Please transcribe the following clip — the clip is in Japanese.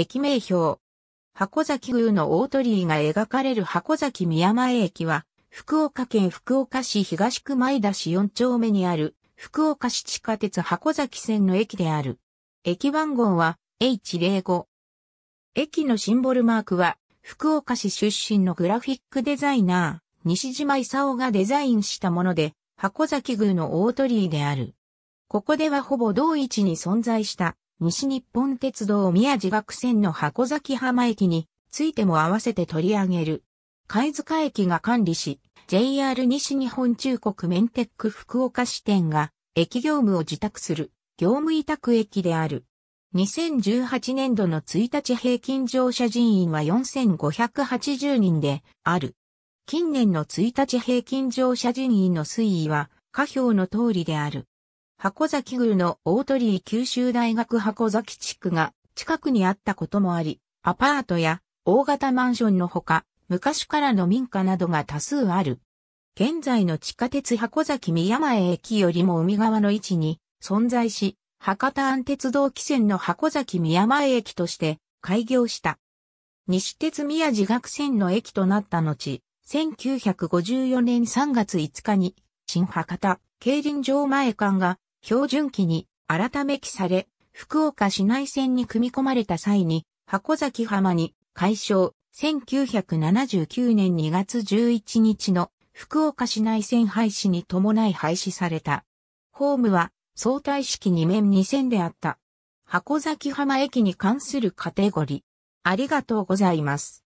駅名標。箱崎宮の大鳥居が描かれる箱崎宮前駅は、福岡県福岡市東区前田市4丁目にある、福岡市地下鉄箱崎線の駅である。駅番号は H05。駅のシンボルマークは、福岡市出身のグラフィックデザイナー、西島勲がデザインしたもので、箱崎宮の大鳥居である。ここではほぼ同位置に存在した西日本鉄道宮地学線の箱崎浜駅についても合わせて取り上げる。貝塚駅が管理し、JR 西日本中国メンテック福岡支店が駅業務を受託する業務委託駅である。2018年度の1日平均乗車人員は4580人である。近年の1日平均乗車人員の推移は下表の通りである。箱崎宮の大鳥居九州大学箱崎地区が近くにあったこともあり、アパートや大型マンションのほか、昔からの民家などが多数ある。現在の地下鉄箱崎宮前駅よりも海側の位置に存在し、博多安鉄道汽船の箱崎宮前駅として開業した。西鉄宮地学線の駅となった後、1954年3月5日に、新博多、競輪場前間が標準機に改め記され、福岡市内線に組み込まれた際に、箱崎浜に解消、1979年2月11日の福岡市内線廃止に伴い廃止された。ホームは相対式2面2線であった。箱崎浜駅に関するカテゴリー。ありがとうございます。